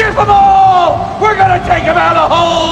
Ship them all! We're gonna take them out of hole!